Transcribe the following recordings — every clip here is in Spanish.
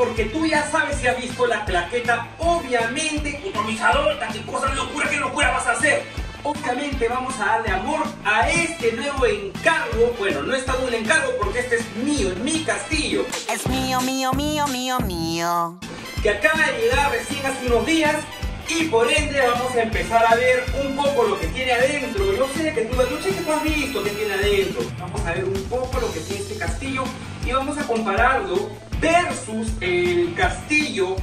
porque tú ya sabes si has visto la claqueta, obviamente, customizador, qué cosas locura, qué locura vas a hacer. Obviamente vamos a darle amor a este nuevo encargo. Bueno, no es tan un encargo porque este es mío, es mi castillo. Es mío, mío, mío, mío, mío. Que acaba de llegar recién hace unos días y por ende vamos a empezar a ver un poco lo que tiene adentro. Yo sé que tú, yo sé que tú has visto que tiene adentro. Vamos a ver un poco lo que tiene este castillo y vamos a compararlo versus el castillo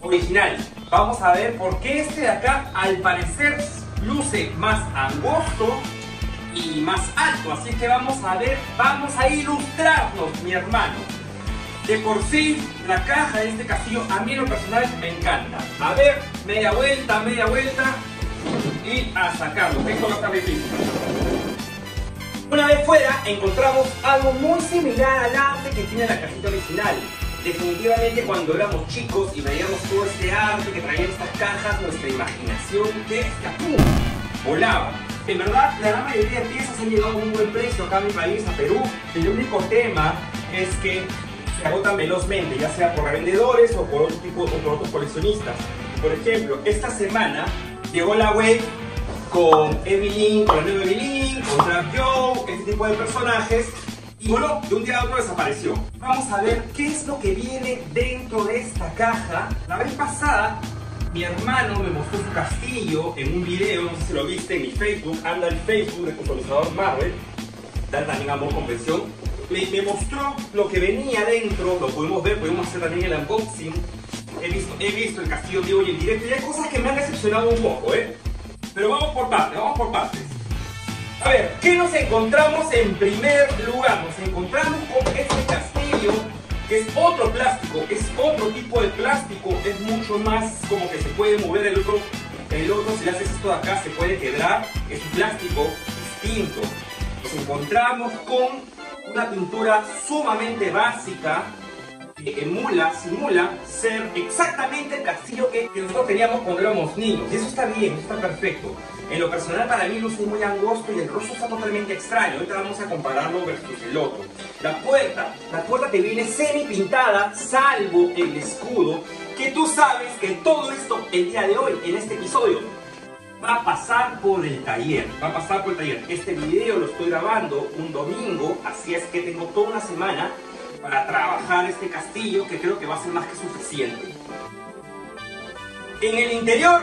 original. Vamos a ver por qué este de acá al parecer luce más angosto y más alto. Así que vamos a ver, vamos a ilustrarnos, mi hermano. De por sí, la caja de este castillo a mí en lo personal me encanta. A ver, media vuelta, media vuelta y a sacarlo. Esto va a estar. Una vez fuera, encontramos algo muy similar al arte que tiene la cajita original. Definitivamente cuando éramos chicos y veíamos todo este arte que traían estas cajas, nuestra imaginación que ¡pum! volaba. En verdad, la gran mayoría de piezas han llegado a un buen precio acá en mi país, a Perú. El único tema es que se agotan velozmente, ya sea por revendedores o por otro tipo, o por otros coleccionistas. Por ejemplo, esta semana llegó la web con Evelyn, con la nueva Evelyn, con Trap Joe, este tipo de personajes. Y bueno, de un día a otro desapareció. Vamos a ver qué es lo que viene dentro de esta caja. La vez pasada, mi hermano me mostró su castillo en un video, no sé si lo viste en mi Facebook, anda el Facebook de customizador Marvel, dan también amor convención. Me, me mostró lo que venía dentro, lo podemos ver, podemos hacer también el unboxing. He visto, he visto el castillo vivo y en directo y hay cosas que me han decepcionado un poco, ¿eh? Pero vamos por partes, vamos por partes. A ver, ¿qué nos encontramos en primer lugar? Nos encontramos con este castillo, que es otro plástico, es otro tipo de plástico, es mucho más como que se puede mover el otro. El otro, si le haces esto de acá, se puede quebrar, es un plástico distinto. Nos encontramos con una pintura sumamente básica, que emula, simula ser exactamente el castillo que, nosotros teníamos cuando éramos niños. Y eso está bien, eso está perfecto. En lo personal para mí luce muy angosto y el rostro está totalmente extraño. Ahorita vamos a compararlo versus el otro. La puerta, la puerta te viene semi pintada, salvo el escudo, que tú sabes que todo esto el día de hoy, en este episodio, va a pasar por el taller. Va a pasar por el taller. Este video lo estoy grabando un domingo, así es que tengo toda una semana para trabajar este castillo que creo que va a ser más que suficiente. En el interior,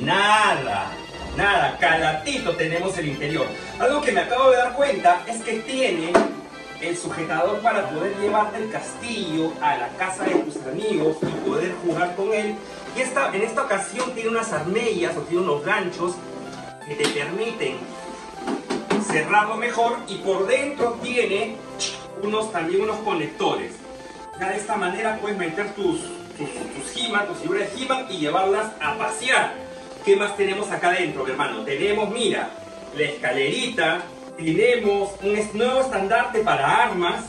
nada, nada, calatito tenemos el interior. Algo que me acabo de dar cuenta es que tiene el sujetador para poder llevarte el castillo a la casa de tus amigos y poder jugar con él. Y esta, en esta ocasión tiene unas armellas o tiene unos ganchos que te permiten cerrarlo mejor y por dentro tiene unos, también unos conectores. Ya de esta manera puedes meter tus, tus, tus tus figuras de He-Man y llevarlas a pasear. ¿Qué más tenemos acá adentro, hermano? Tenemos, mira, la escalerita, tenemos un nuevo estandarte para armas.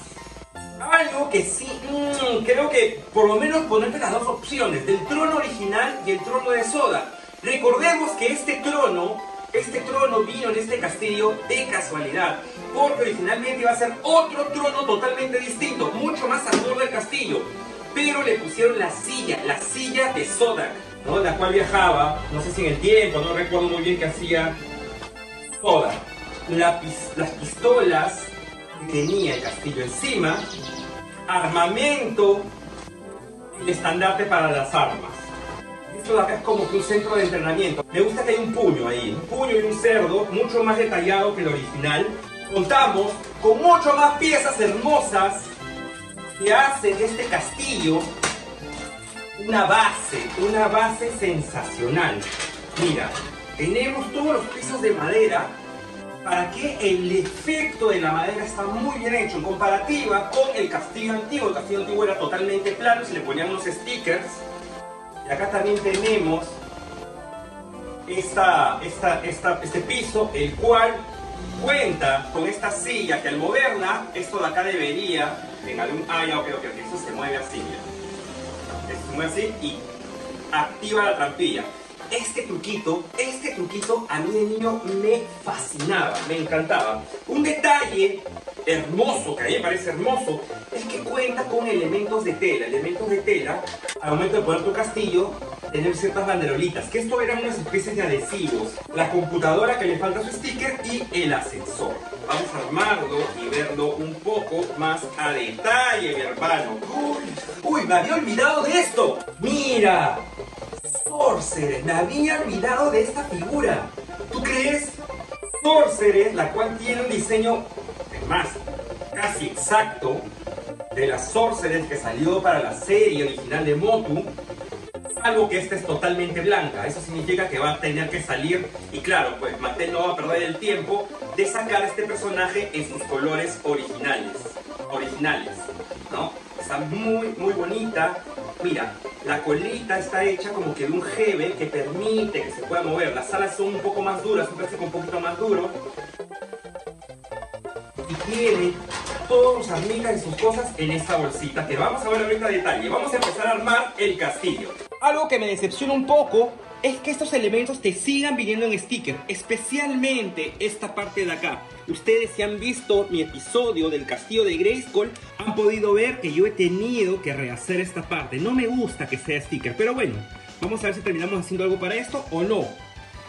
Algo que sí, mmm, creo que por lo menos ponerte las dos opciones, del trono original y el trono de Soda. Recordemos que este trono este trono vino en este castillo de casualidad, porque originalmente iba a ser otro trono totalmente distinto, mucho más al castillo, pero le pusieron la silla, la silla de Sodak, ¿no? la cual viajaba, no sé si en el tiempo, no recuerdo muy bien qué hacía Sodak. La, las pistolas tenía el castillo encima, armamento, estandarte para las armas esto de acá es como que un centro de entrenamiento. Me gusta que hay un puño ahí, un puño y un cerdo, mucho más detallado que el original. Contamos con mucho más piezas hermosas que hacen de este castillo una base, una base sensacional. Mira, tenemos todos los pisos de madera para que el efecto de la madera está muy bien hecho en comparativa con el castillo antiguo. El castillo antiguo era totalmente plano, se le ponían unos stickers y acá también tenemos esta, esta, esta, este piso, el cual cuenta con esta silla que al moverla, esto de acá debería, en algún, ah, ya, ok, ok, eso se mueve así, se mueve así y activa la trampilla. Este truquito, este truquito a mí de niño me fascinaba, me encantaba. Un detalle hermoso, que a mí me parece hermoso, es que cuenta con elementos de tela. Elementos de tela, al momento de poner tu castillo, tener ciertas banderolitas, que esto eran unas especies de adhesivos. La computadora que le falta su sticker y el ascensor. Vamos a armarlo y verlo un poco más a detalle, mi hermano. ¡Uy! ¡Me había olvidado de esto! ¡Mira! Sorcerer, me había olvidado de esta figura. ¿Tú crees? Sorcerer, la cual tiene un diseño, más, casi exacto, de la Sorcerer que salió para la serie original de Motu, algo que esta es totalmente blanca. Eso significa que va a tener que salir, y claro, pues Mattel no va a perder el tiempo de sacar a este personaje en sus colores originales. Originales, ¿no? Está muy, muy bonita. Mira, la colita está hecha como que de un jeve que permite que se pueda mover. Las alas son un poco más duras, un plástico un poquito más duro. Tiene todos sus armitas y sus cosas en esta bolsita que vamos a ver ahorita a detalle. Vamos a empezar a armar el castillo. Algo que me decepciona un poco es que estos elementos te sigan viniendo en sticker, especialmente esta parte de acá. Ustedes si han visto mi episodio del castillo de Grayskull, han podido ver que yo he tenido que rehacer esta parte. No me gusta que sea sticker, pero bueno, vamos a ver si terminamos haciendo algo para esto o no.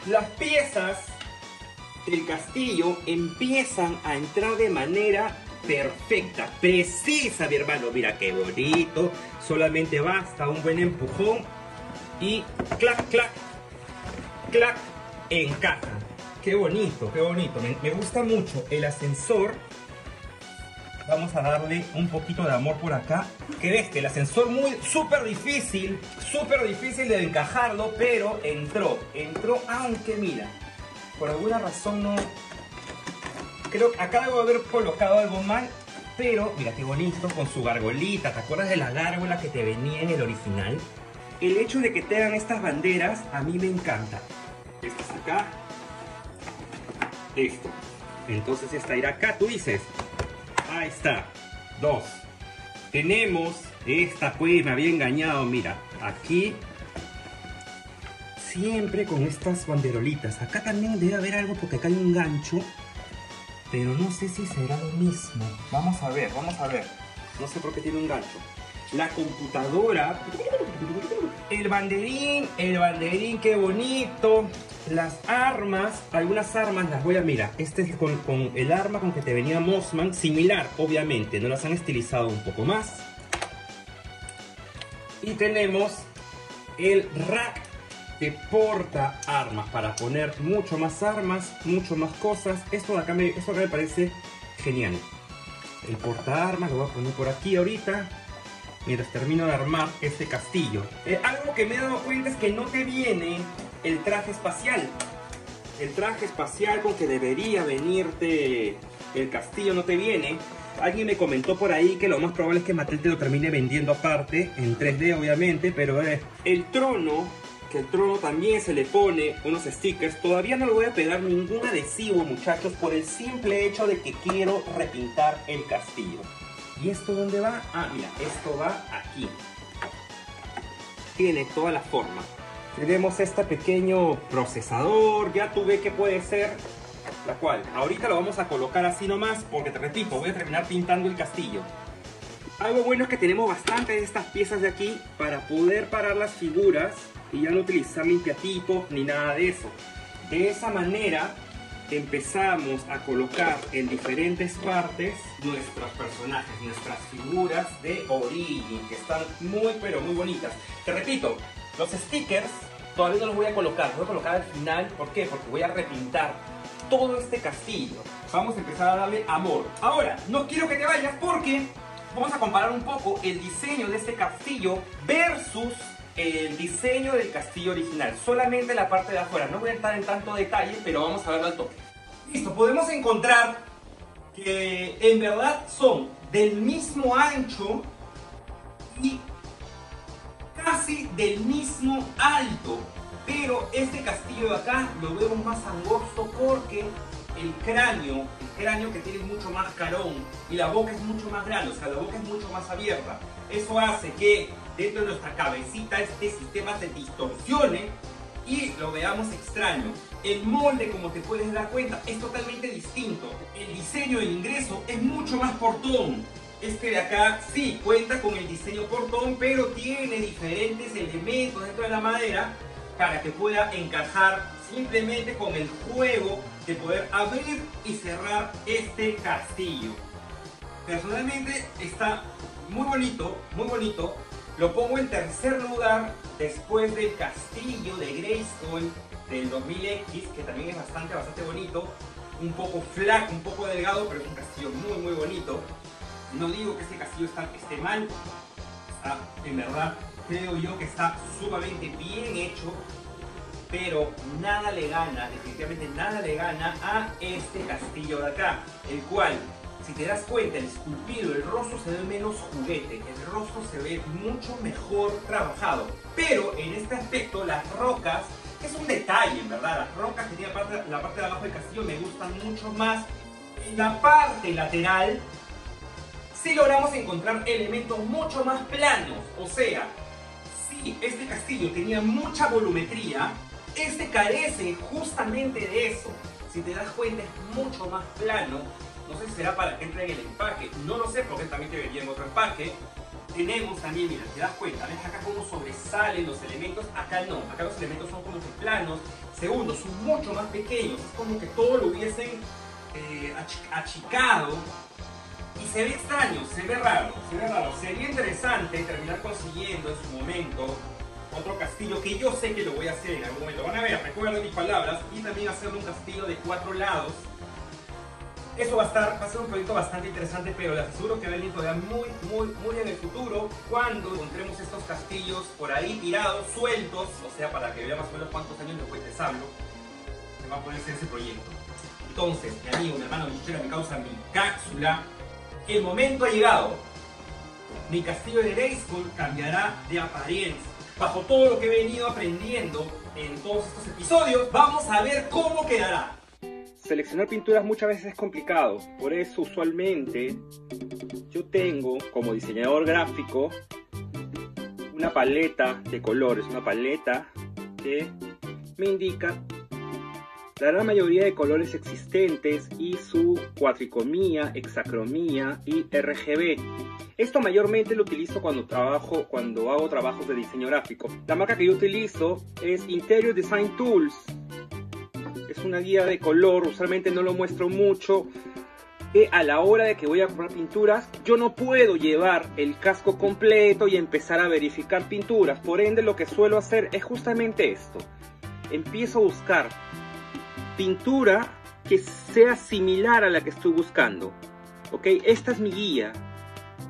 Las piezas del castillo empiezan a entrar de manera perfecta, precisa, mi hermano. Mira qué bonito. Solamente basta un buen empujón y clac, clac, clac, encaja. Qué bonito, qué bonito. Me, me, gusta mucho el ascensor. Vamos a darle un poquito de amor por acá. Que ves que el ascensor muy súper difícil, súper difícil de encajarlo, pero entró, entró, aunque mira, por alguna razón no... Creo que acá debo haber colocado algo mal, pero mira qué bonito con su gargolita. ¿Te acuerdas de la gárgola que te venía en el original? el hecho de que tengan estas banderas a mí me encanta. Esta es acá. Esto. Entonces esta irá acá, tú dices. Ahí está. Dos. Tenemos esta, pues me había engañado, mira. Aquí. Siempre con estas banderolitas. Acá también debe haber algo porque acá hay un gancho. Pero no sé si será lo mismo. Vamos a ver, vamos a ver. No sé por qué tiene un gancho la computadora, el banderín, el banderín, qué bonito, las armas, algunas armas las voy a mirar, este es con, con, el arma con que te venía Mossman, similar obviamente, no las han estilizado un poco más. Y tenemos el rack de porta armas para poner mucho más armas, mucho más cosas. Esto de acá me, esto acá me parece genial. El porta armas lo voy a poner por aquí ahorita mientras termino de armar este castillo. Eh, algo que me he dado cuenta es que no te viene el traje espacial. El traje espacial con que debería venirte el castillo no te viene. Alguien me comentó por ahí que lo más probable es que Mattel te lo termine vendiendo aparte, en 3D obviamente, pero eh, el trono, que el trono también se le pone unos stickers, todavía no le voy a pegar ningún adhesivo muchachos por el simple hecho de que quiero repintar el castillo. ¿Y esto dónde va? Ah, mira, esto va aquí. Tiene toda la forma. Tenemos este pequeño procesador, ya tuve que puede ser, la cual ahorita lo vamos a colocar así nomás, porque te repito, voy a terminar pintando el castillo. Algo bueno es que tenemos bastantes de estas piezas de aquí para poder parar las figuras y ya no utilizar limpiatipo ni nada de eso. De esa manera empezamos a colocar en diferentes partes nuestros personajes, nuestras figuras de origen, que están muy pero muy bonitas. Te repito, los stickers todavía no los voy a colocar, los voy a colocar al final, ¿por qué? Porque voy a repintar todo este castillo. Vamos a empezar a darle amor. Ahora, no quiero que te vayas porque vamos a comparar un poco el diseño de este castillo versus el diseño del castillo original, solamente la parte de afuera. No voy a entrar en tanto detalle, pero vamos a verlo al toque. Listo, podemos encontrar que en verdad son del mismo ancho y casi del mismo alto. Pero este castillo de acá lo vemos más angosto porque el cráneo, el cráneo que tiene mucho más carón y la boca es mucho más grande, o sea, la boca es mucho más abierta. Eso hace que dentro de nuestra cabecita este sistema se distorsione y lo veamos extraño. El molde, como te puedes dar cuenta, es totalmente distinto. El diseño del ingreso es mucho más portón. Este de acá sí cuenta con el diseño portón, pero tiene diferentes elementos dentro de la madera para que pueda encajar simplemente con el juego de poder abrir y cerrar este castillo. Personalmente está muy bonito, muy bonito. Lo pongo en tercer lugar después del castillo de Greystone del 2000X, que también es bastante, bastante bonito. Un poco flaco, un poco delgado, pero es un castillo muy, muy bonito. No digo que este castillo esté mal. En verdad, creo yo que está sumamente bien hecho. Pero nada le gana, definitivamente nada le gana a este castillo de acá. El cual si te das cuenta, el esculpido, el rostro se ve menos juguete, el rostro se ve mucho mejor trabajado. Pero en este aspecto, las rocas, es un detalle, verdad, las rocas que tiene la parte, de abajo del castillo me gustan mucho más. En la parte lateral, sí logramos encontrar elementos mucho más planos, o sea, si este castillo tenía mucha volumetría, este carece justamente de eso. Si te das cuenta, es mucho más plano no sé si será para que entre en el empaque. No lo sé porque también te en otro empaque. Tenemos también, mira, te das cuenta, ¿ves acá cómo sobresalen los elementos? Acá no, acá los elementos son como que planos. Segundo, son mucho más pequeños. Es como que todo lo hubiesen eh, achicado. Y se ve extraño, se ve raro, se ve raro. Sería interesante terminar consiguiendo en su momento otro castillo que yo sé que lo voy a hacer en algún momento. Van a ver, recuerden mis palabras. Y también hacer un castillo de cuatro lados eso va a, estar, va a ser un proyecto bastante interesante, pero les aseguro que va a venir todavía muy, muy, muy en el futuro cuando encontremos estos castillos por ahí tirados, sueltos, o sea, para que vean más o menos cuántos años después les hablo, se va a ponerse ese proyecto. Entonces, mi amigo, mi hermano, mi chichera, me causa mi cápsula. El momento ha llegado. Mi castillo de Grayskull cambiará de apariencia. Bajo todo lo que he venido aprendiendo en todos estos episodios, vamos a ver cómo quedará. Seleccionar pinturas muchas veces es complicado, por eso usualmente yo tengo como diseñador gráfico una paleta de colores, una paleta que me indica la gran mayoría de colores existentes y su cuatricomía, hexacromía y RGB. Esto mayormente lo utilizo cuando trabajo, cuando hago trabajos de diseño gráfico. La marca que yo utilizo es Interior Design Tools es una guía de color, usualmente no lo muestro mucho. A la hora de que voy a comprar pinturas, yo no puedo llevar el casco completo y empezar a verificar pinturas. Por ende, lo que suelo hacer es justamente esto. Empiezo a buscar pintura que sea similar a la que estoy buscando. ¿Ok? Esta es mi guía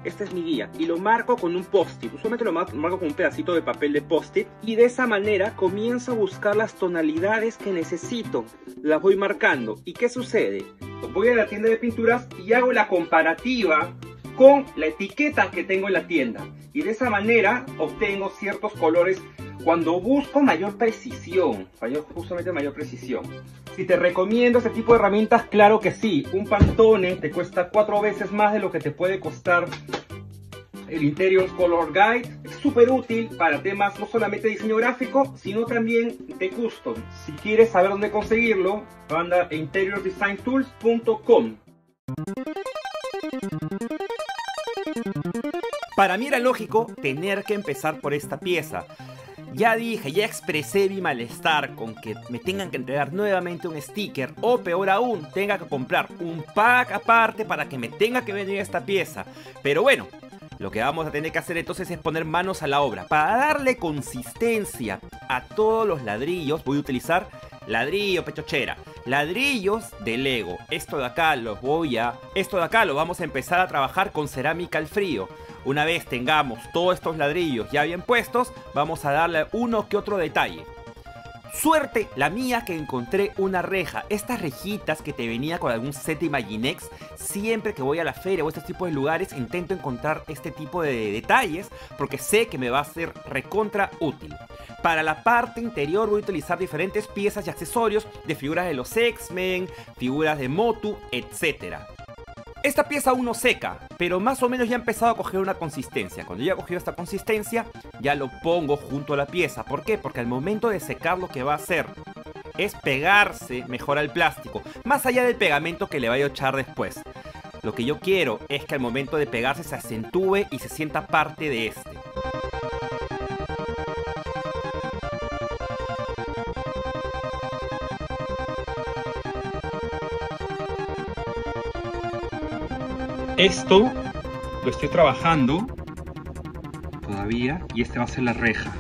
esta es mi guía y lo marco con un post-it. Usualmente lo marco con un pedacito de papel de post-it y de esa manera comienzo a buscar las tonalidades que necesito. Las voy marcando. ¿Y qué sucede? Voy a la tienda de pinturas y hago la comparativa con la etiqueta que tengo en la tienda. Y de esa manera obtengo ciertos colores cuando busco mayor precisión, justamente mayor precisión. Si te recomiendo este tipo de herramientas, claro que sí. Un Pantone te cuesta cuatro veces más de lo que te puede costar el Interior Color Guide. Es súper útil para temas no solamente de diseño gráfico, sino también de custom. Si quieres saber dónde conseguirlo, anda a interiordesignTools.com. Para mí era lógico tener que empezar por esta pieza. Ya dije, ya expresé mi malestar con que me tengan que entregar nuevamente un sticker o peor aún, tenga que comprar un pack aparte para que me tenga que venir esta pieza. Pero bueno, lo que vamos a tener que hacer entonces es poner manos a la obra. Para darle consistencia a todos los ladrillos voy a utilizar ladrillo pechochera, ladrillos de Lego. Esto de acá lo voy a... Esto de acá lo vamos a empezar a trabajar con cerámica al frío. Una vez tengamos todos estos ladrillos ya bien puestos, vamos a darle uno que otro detalle. Suerte la mía que encontré una reja. Estas rejitas que te venía con algún set de Imaginex. Siempre que voy a la feria o a este tipo de lugares intento encontrar este tipo de detalles porque sé que me va a ser recontra útil. Para la parte interior voy a utilizar diferentes piezas y accesorios de figuras de los X-Men, figuras de Motu, etc. Esta pieza aún no seca, pero más o menos ya ha empezado a coger una consistencia. Cuando ya ha cogido esta consistencia, ya lo pongo junto a la pieza. ¿Por qué? Porque al momento de secar lo que va a hacer es pegarse mejor al plástico, más allá del pegamento que le vaya a echar después. Lo que yo quiero es que al momento de pegarse se acentúe y se sienta parte de este. Esto lo estoy trabajando todavía y este va a ser la reja.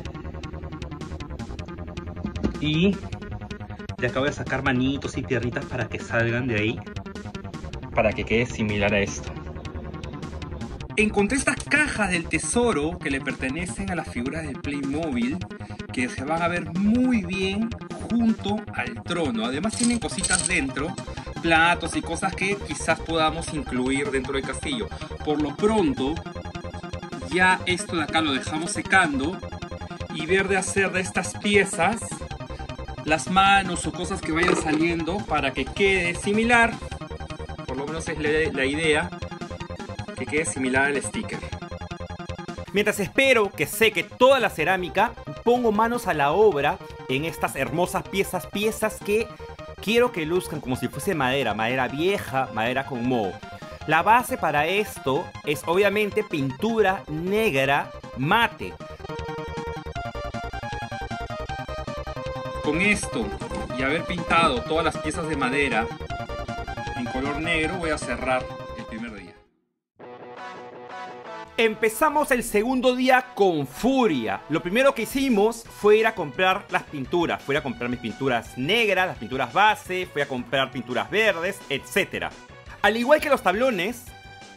Y de acá voy a sacar manitos y piernitas para que salgan de ahí, para que quede similar a esto. Encontré estas cajas del tesoro que le pertenecen a las figuras del Playmobil que se van a ver muy bien junto al trono. Además tienen cositas dentro platos y cosas que quizás podamos incluir dentro del castillo. Por lo pronto, ya esto de acá lo dejamos secando y ver de hacer de estas piezas las manos o cosas que vayan saliendo para que quede similar, por lo menos es la idea, que quede similar al sticker. Mientras espero que seque toda la cerámica, pongo manos a la obra en estas hermosas piezas, piezas que quiero que luzcan como si fuese madera, madera vieja, madera con moho. La base para esto es obviamente pintura negra mate. Con esto y haber pintado todas las piezas de madera en color negro voy a cerrar Empezamos el segundo día con furia. Lo primero que hicimos fue ir a comprar las pinturas. Fui a comprar mis pinturas negras, las pinturas base, fui a comprar pinturas verdes, etc. Al igual que los tablones,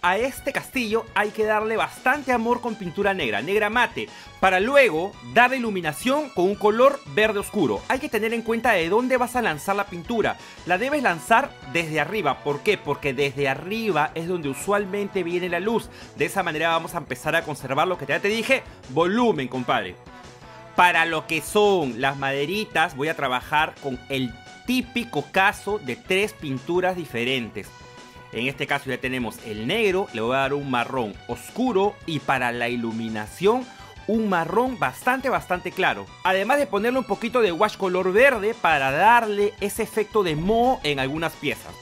a este castillo hay que darle bastante amor con pintura negra, negra mate, para luego darle iluminación con un color verde oscuro. Hay que tener en cuenta de dónde vas a lanzar la pintura. La debes lanzar desde arriba. ¿Por qué? Porque desde arriba es donde usualmente viene la luz. De esa manera vamos a empezar a conservar lo que ya te dije, volumen, compadre. Para lo que son las maderitas, voy a trabajar con el típico caso de tres pinturas diferentes. En este caso ya tenemos el negro, le voy a dar un marrón oscuro y para la iluminación un marrón bastante bastante claro. Además de ponerle un poquito de wash color verde para darle ese efecto de moho en algunas piezas.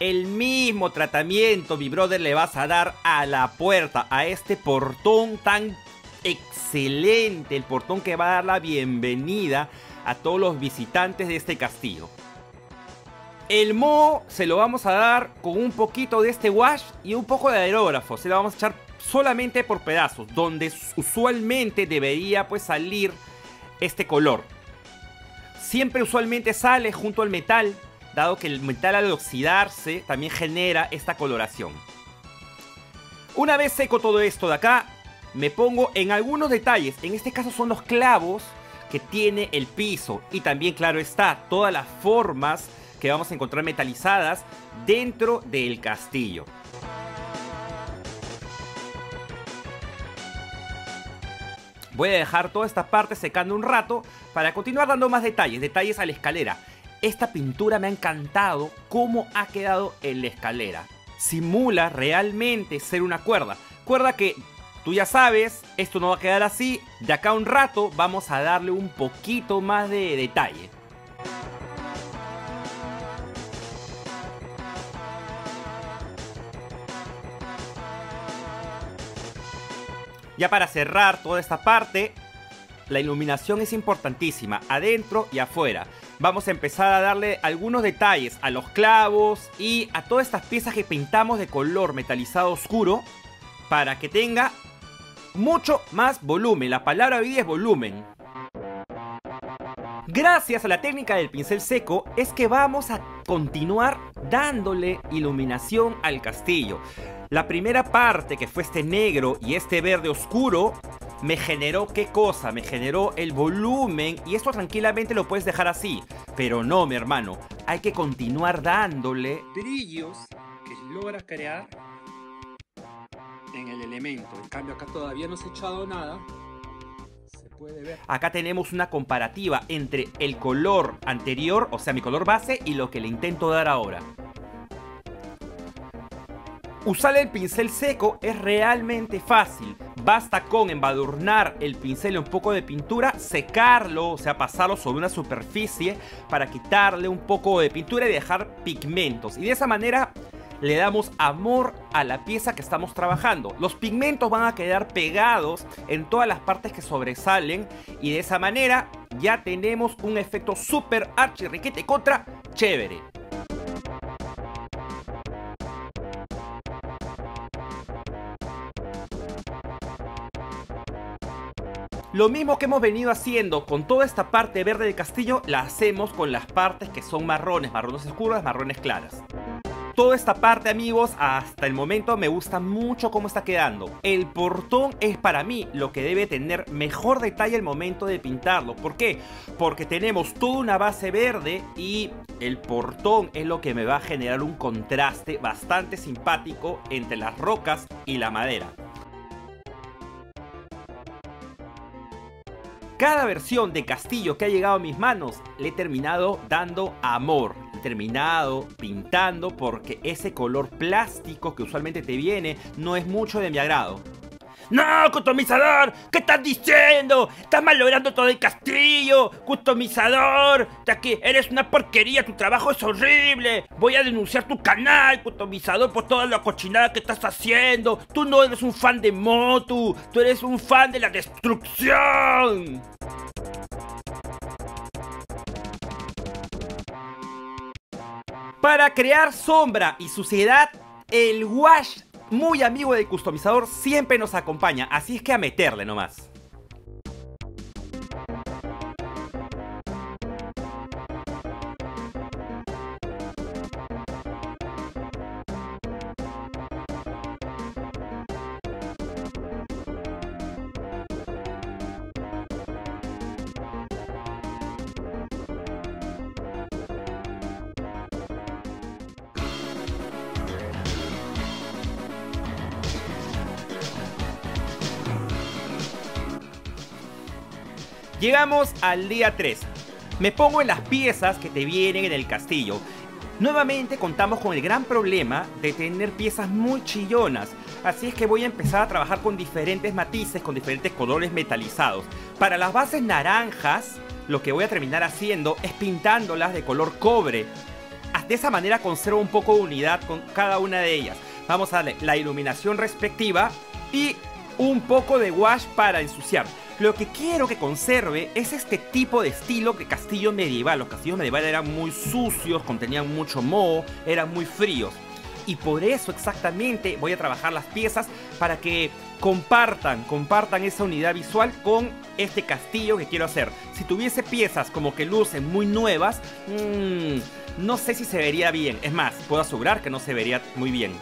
El mismo tratamiento, mi brother, le vas a dar a la puerta, a este portón tan excelente, el portón que va a dar la bienvenida a todos los visitantes de este castillo. El mo se lo vamos a dar con un poquito de este wash y un poco de aerógrafo. Se lo vamos a echar solamente por pedazos, donde usualmente debería pues salir este color. Siempre usualmente sale junto al metal dado que el metal al oxidarse también genera esta coloración. Una vez seco todo esto de acá, me pongo en algunos detalles, en este caso son los clavos que tiene el piso y también claro está todas las formas que vamos a encontrar metalizadas dentro del castillo. Voy a dejar toda esta parte secando un rato para continuar dando más detalles, detalles a la escalera. Esta pintura me ha encantado cómo ha quedado en la escalera. Simula realmente ser una cuerda. Cuerda que tú ya sabes, esto no va a quedar así. De acá a un rato vamos a darle un poquito más de detalle. Ya para cerrar toda esta parte, la iluminación es importantísima, adentro y afuera vamos a empezar a darle algunos detalles a los clavos y a todas estas piezas que pintamos de color metalizado oscuro para que tenga mucho más volumen. La palabra hoy es volumen. Gracias a la técnica del pincel seco es que vamos a continuar dándole iluminación al castillo. La primera parte que fue este negro y este verde oscuro me generó qué cosa, me generó el volumen y esto tranquilamente lo puedes dejar así. Pero no, mi hermano, hay que continuar dándole brillos que logras crear en el elemento. En cambio acá todavía no se ha echado nada. Se puede ver. Acá tenemos una comparativa entre el color anterior, o sea mi color base, y lo que le intento dar ahora. Usar el pincel seco es realmente fácil. Basta con embadurnar el pincel en un poco de pintura, secarlo, o sea, pasarlo sobre una superficie para quitarle un poco de pintura y dejar pigmentos. Y de esa manera le damos amor a la pieza que estamos trabajando. Los pigmentos van a quedar pegados en todas las partes que sobresalen y de esa manera ya tenemos un efecto super archi riquete contra chévere. Lo mismo que hemos venido haciendo con toda esta parte verde del castillo, la hacemos con las partes que son marrones, marrones oscuras, marrones claras. Toda esta parte amigos, hasta el momento me gusta mucho cómo está quedando. El portón es para mí lo que debe tener mejor detalle al momento de pintarlo. ¿Por qué? Porque tenemos toda una base verde y el portón es lo que me va a generar un contraste bastante simpático entre las rocas y la madera. Cada versión de castillo que ha llegado a mis manos le he terminado dando amor. He terminado pintando porque ese color plástico que usualmente te viene no es mucho de mi agrado. ¡No, customizador! ¿Qué estás diciendo? ¡Estás malogrando todo el castillo! ¡Customizador! ¡Ya que eres una porquería! ¡Tu trabajo es horrible! ¡Voy a denunciar tu canal, customizador, por toda la cochinada que estás haciendo! ¡Tú no eres un fan de Motu! ¡Tú eres un fan de la destrucción! Para crear sombra y suciedad, el wash muy amigo del customizador, siempre nos acompaña, así es que a meterle nomás. Llegamos al día 3. Me pongo en las piezas que te vienen en el castillo. Nuevamente contamos con el gran problema de tener piezas muy chillonas, así es que voy a empezar a trabajar con diferentes matices, con diferentes colores metalizados. Para las bases naranjas, lo que voy a terminar haciendo es pintándolas de color cobre. De esa manera conservo un poco de unidad con cada una de ellas. Vamos a darle la iluminación respectiva y un poco de wash para ensuciar. Lo que quiero que conserve es este tipo de estilo de castillo medieval. Los castillos medievales eran muy sucios, contenían mucho moho, eran muy fríos. Y por eso exactamente voy a trabajar las piezas para que compartan, compartan esa unidad visual con este castillo que quiero hacer. Si tuviese piezas como que lucen muy nuevas, mmm, no sé si se vería bien. Es más, puedo asegurar que no se vería muy bien.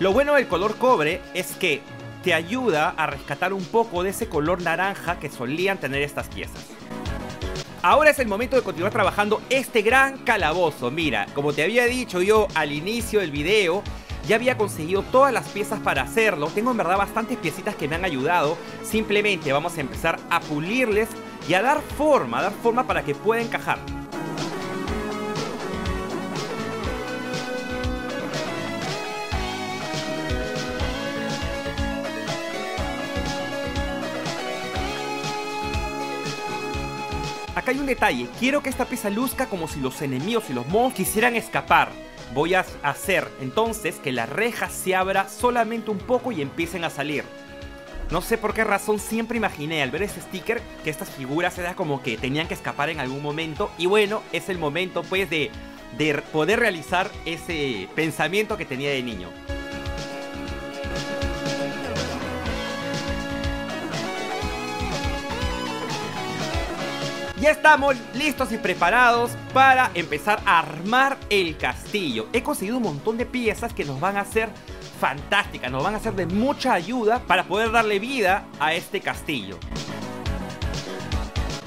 Lo bueno del color cobre es que te ayuda a rescatar un poco de ese color naranja que solían tener estas piezas. Ahora es el momento de continuar trabajando este gran calabozo. Mira, como te había dicho yo al inicio del video, ya había conseguido todas las piezas para hacerlo. Tengo en verdad bastantes piecitas que me han ayudado. Simplemente vamos a empezar a pulirles y a dar forma, a dar forma para que pueda encajar. Hay un detalle, quiero que esta pieza luzca como si los enemigos y los monstruos quisieran escapar. Voy a hacer entonces que la reja se abra solamente un poco y empiecen a salir. No sé por qué razón siempre imaginé al ver este sticker que estas figuras era como que tenían que escapar en algún momento. Y bueno, es el momento pues de, de poder realizar ese pensamiento que tenía de niño. Ya estamos listos y preparados para empezar a armar el castillo. He conseguido un montón de piezas que nos van a hacer fantásticas, nos van a ser de mucha ayuda para poder darle vida a este castillo.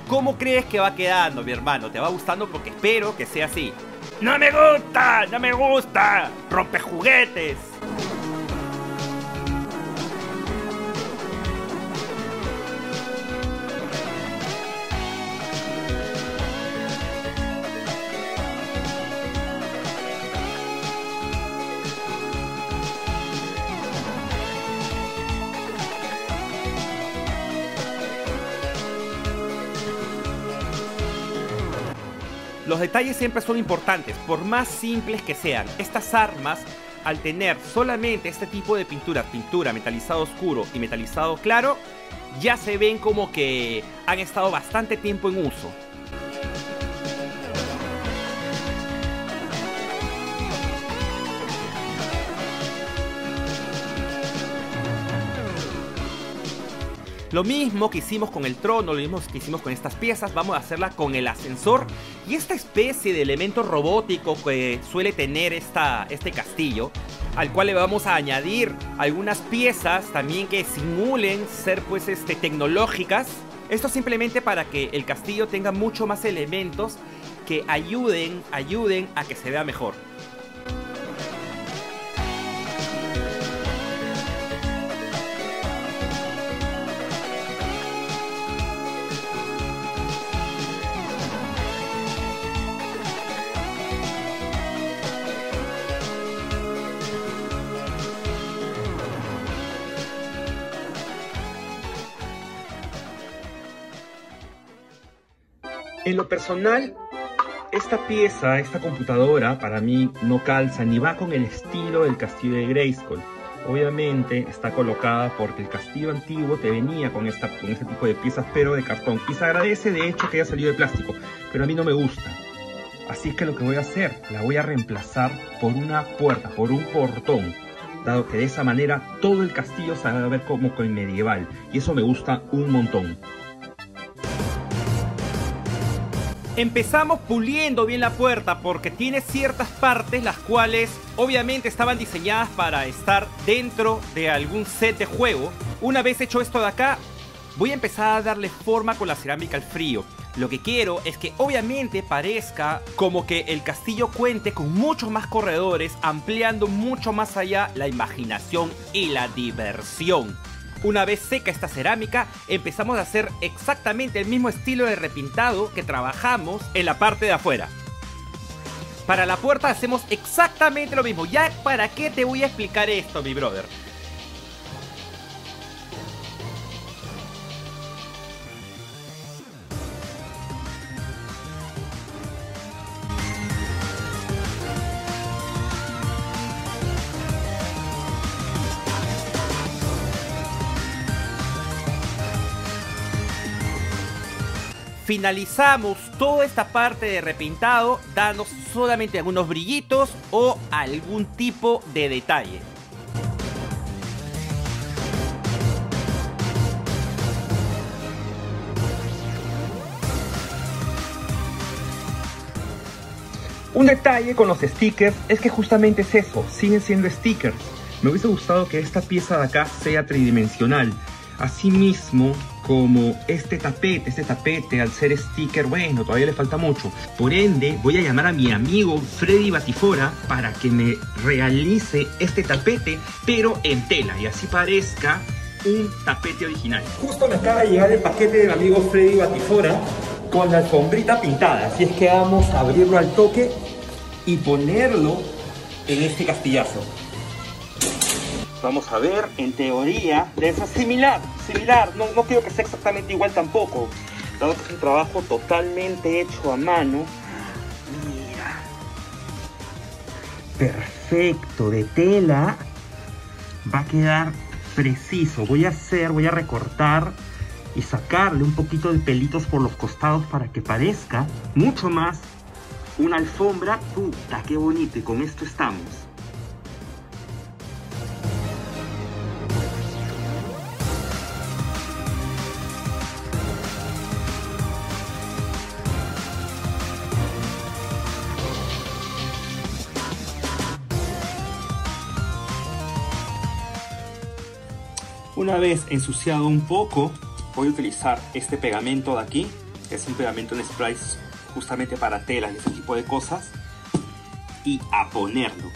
¿Cómo crees que va quedando, mi hermano? ¿Te va gustando? Porque espero que sea así. ¡No me gusta! ¡No me gusta! ¡Rompe juguetes! Los detalles siempre son importantes, por más simples que sean. Estas armas, al tener solamente este tipo de pintura, pintura metalizado oscuro y metalizado claro, ya se ven como que han estado bastante tiempo en uso. Lo mismo que hicimos con el trono, lo mismo que hicimos con estas piezas, vamos a hacerla con el ascensor y esta especie de elemento robótico que suele tener esta, este castillo, al cual le vamos a añadir algunas piezas también que simulen ser pues este, tecnológicas. Esto simplemente para que el castillo tenga mucho más elementos que ayuden, ayuden a que se vea mejor. Personal, esta pieza, esta computadora, para mí no calza ni va con el estilo del castillo de Grayskull. Obviamente está colocada porque el castillo antiguo te venía con, esta, con este tipo de piezas, pero de cartón. Y se agradece de hecho que haya salido de plástico, pero a mí no me gusta. Así que lo que voy a hacer, la voy a reemplazar por una puerta, por un portón. Dado que de esa manera todo el castillo se va a ver como con medieval. Y eso me gusta un montón. Empezamos puliendo bien la puerta porque tiene ciertas partes las cuales obviamente estaban diseñadas para estar dentro de algún set de juego. Una vez hecho esto de acá, voy a empezar a darle forma con la cerámica al frío. Lo que quiero es que obviamente parezca como que el castillo cuente con muchos más corredores, ampliando mucho más allá la imaginación y la diversión. Una vez seca esta cerámica, empezamos a hacer exactamente el mismo estilo de repintado que trabajamos en la parte de afuera. Para la puerta hacemos exactamente lo mismo. Ya, ¿para qué te voy a explicar esto, mi brother? Finalizamos toda esta parte de repintado dando solamente algunos brillitos o algún tipo de detalle. Un detalle con los stickers es que justamente es eso, siguen siendo stickers. Me hubiese gustado que esta pieza de acá sea tridimensional. Asimismo, como este tapete, este tapete al ser sticker, bueno, todavía le falta mucho. Por ende, voy a llamar a mi amigo Freddy Batifora para que me realice este tapete, pero en tela, y así parezca un tapete original. Justo me acaba de llegar el paquete del amigo Freddy Batifora con la alfombrita pintada, así es que vamos a abrirlo al toque y ponerlo en este castillazo. Vamos a ver, en teoría debe ser similar, similar, no, no quiero que sea exactamente igual tampoco, dado que es un trabajo totalmente hecho a mano. Mira, perfecto, de tela, va a quedar preciso. Voy a hacer, voy a recortar y sacarle un poquito de pelitos por los costados para que parezca mucho más una alfombra. Puta, qué bonito, y con esto estamos. Una vez ensuciado un poco, voy a utilizar este pegamento de aquí, que es un pegamento en spray justamente para telas y ese tipo de cosas, y a ponerlo.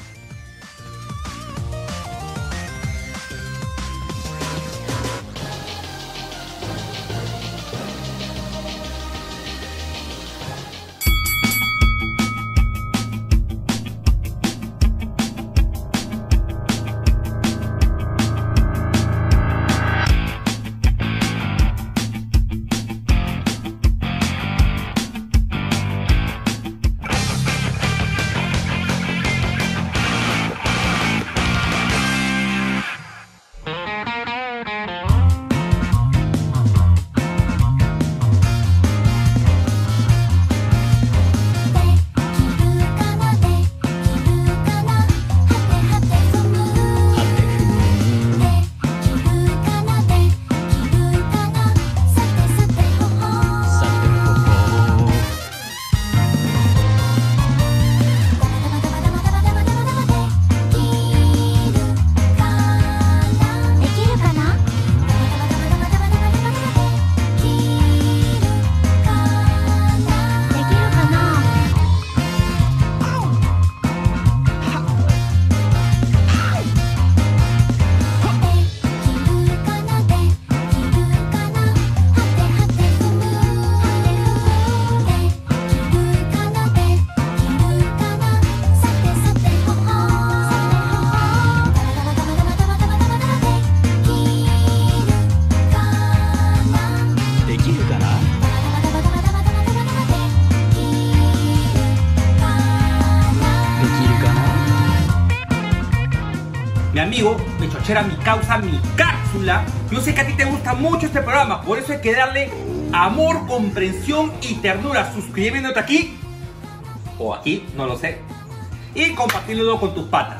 Causa, mi cápsula. Yo sé que a ti te gusta mucho este programa, por eso hay que darle amor, comprensión y ternura. Suscribiéndote aquí o aquí, no lo sé. Y compartirlo con tus patas.